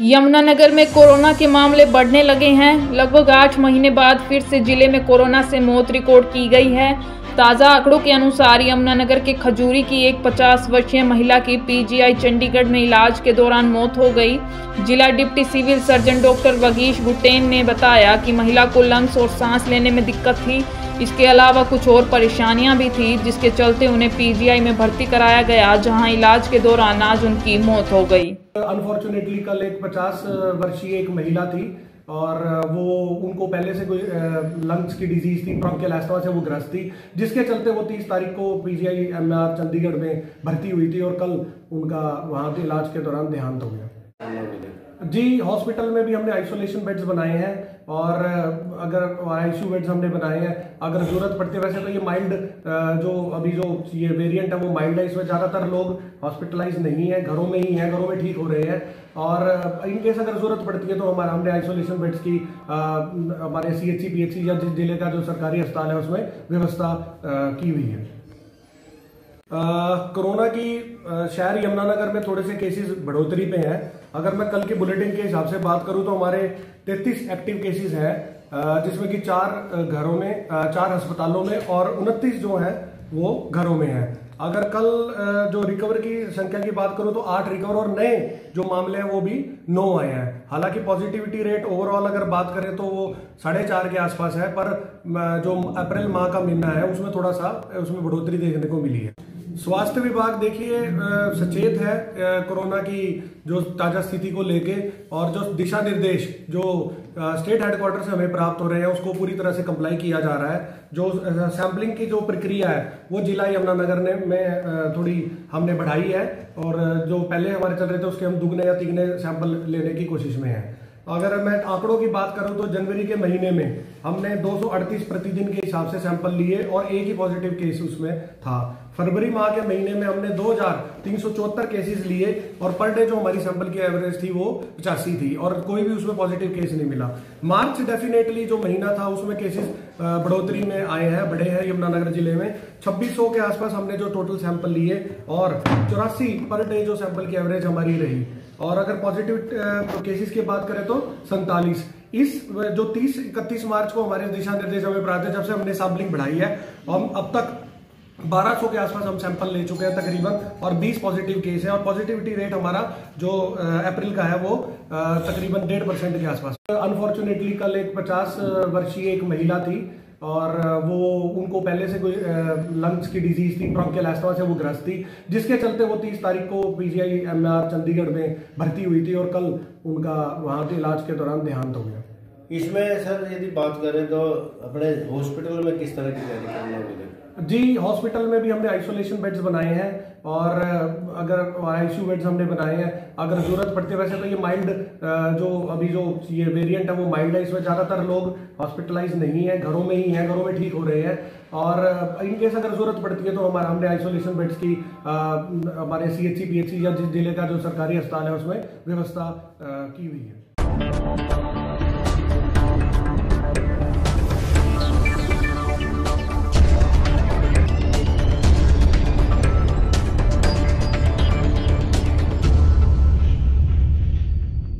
यमुनानगर में कोरोना के मामले बढ़ने लगे हैं। लगभग आठ महीने बाद फिर से ज़िले में कोरोना से मौत रिकॉर्ड की गई है। ताज़ा आंकड़ों के अनुसार यमुनानगर के खजूरी की एक 50 वर्षीय महिला की पीजीआई चंडीगढ़ में इलाज के दौरान मौत हो गई। जिला deputy civil surgeon doctor Vagish गुटेन ने बताया कि महिला को लंग्स और सांस लेने में दिक्कत थी। इसके अलावा कुछ और परेशानियाँ भी थी जिसके चलते उन्हें पीजीआई में भर्ती कराया गया जहाँ इलाज के दौरान आज उनकी मौत हो गई। अनफॉर्चुनेटली कल एक 50 वर्षीय एक महिला थी और वो उनको पहले से कोई लंग्स की डिज़ीज़ थी ब्रोंकियल एस्थमा से वो ग्रस्त थी जिसके चलते वो 30 तारीख को पीजीआई एमआर चंडीगढ़ में भर्ती हुई थी और कल उनका वहाँ के इलाज के दौरान देहांत हो गया। जी हॉस्पिटल में भी हमने आइसोलेशन बेड्स बनाए हैं और अगर आईसीयू बेड्स हमने बनाए हैं। अगर ज़रूरत पड़ती है, वैसे तो ये माइल्ड जो अभी जो ये वेरिएंट है, वो माइल्ड है, इसमें ज़्यादातर लोग हॉस्पिटलाइज नहीं है, घरों में ही है, घरों में ठीक हो रहे हैं। और इन केस अगर ज़रूरत पड़ती है तो हमारा, हमने आइसोलेशन बेड्स की हमारे सी पी एच या जिस ज़िले का जो सरकारी अस्पताल है, उसमें व्यवस्था की हुई है। कोरोना की शहर यमुनानगर में थोड़े से केसेस बढ़ोतरी पे हैं। अगर मैं कल के बुलेटिन के हिसाब से बात करूँ तो हमारे 33 एक्टिव केसेस हैं जिसमें कि चार घरों में चार अस्पतालों में और उनतीस जो है, वो घरों में है। अगर कल जो रिकवर की संख्या की बात करूँ तो आठ रिकवर और नए जो मामले हैं, वो भी नौ आए हैं। हालाँकि पॉजिटिविटी रेट ओवरऑल अगर बात करें तो वो साढ़े चार के आसपास है, पर जो अप्रैल माह का महीना है, उसमें थोड़ा सा, उसमें बढ़ोतरी देखने को मिली है। स्वास्थ्य विभाग देखिए सचेत है कोरोना की जो ताज़ा स्थिति को लेके और जो दिशा निर्देश जो स्टेट हेडक्वार्टर से हमें प्राप्त हो रहे हैं, उसको पूरी तरह से कंप्लाई किया जा रहा है। जो सैंपलिंग की जो प्रक्रिया है, वो जिला यमुनानगर ने, में थोड़ी हमने बढ़ाई है और जो पहले हमारे चल रहे थे, उसके हम दुगने या तिगने सैंपल लेने की कोशिश में है। अगर मैं आंकड़ों की बात करूँ तो जनवरी के महीने में हमने 238 प्रतिदिन के हिसाब से सैंपल लिए और एक ही पॉजिटिव केस उसमें था। फरवरी माह के महीने में हमने दो केसेस लिए और पर डे जो हमारी सैंपल की एवरेज थी वो पचासी थी और कोई भी उसमें पॉजिटिव केस नहीं मिला। मार्च डेफिनेटली जो महीना था उसमें केसेस बढ़ोतरी में आए हैं, बढ़े हैं यमुनानगर ज़िले में। 2600 के आसपास हमने जो टोटल सैंपल लिए और चौरासी पर डे जो सैंपल की एवरेज हमारी रही। और अगर पॉजिटिव केसेस की बात करें तो सैतालीस। इस जो 30 इकतीस मार्च को हमारे दिशा निर्देश हमें प्राप्त है, जब से हमने सैम्पलिंग बढ़ाई है, हम अब तक 1200 के आसपास हम सैंपल ले चुके हैं तकरीबन, और 20 पॉजिटिव केस है, और पॉजिटिविटी रेट हमारा जो अप्रैल का है वो तकरीबन डेढ़ परसेंट के आसपास। अनफॉर्चुनेटली कल एक 50 वर्षीय एक महिला थी और वो उनको पहले से कोई लंग्स की डिज़ीज़ थी ब्रोंकियल एस्थमा से वो ग्रस्त थी, जिसके चलते वो 30 तारीख को पीजीआई एमआर चंडीगढ़ में भर्ती हुई थी और कल उनका वहाँ के इलाज के दौरान देहांत हो गया। इसमें सर यदि बात करें तो अपने हॉस्पिटल में किस तरह की तैयारी करना जी हॉस्पिटल में भी हमने आइसोलेशन बेड्स बनाए हैं और अगर आईसीयू बेड्स हमने बनाए हैं। अगर ज़रूरत पड़ती है, वैसे तो ये माइल्ड जो अभी जो ये वेरिएंट है वो माइल्ड है, इसमें ज़्यादातर लोग हॉस्पिटलाइज नहीं है, घरों में ही है, घरों में ठीक हो रहे हैं। और इन केस अगर ज़रूरत पड़ती है तो हमारा, हमने आइसोलेशन बेड्स की हमारे सी एच या जिस ज़िले का जो सरकारी अस्पताल है, उसमें व्यवस्था की हुई है।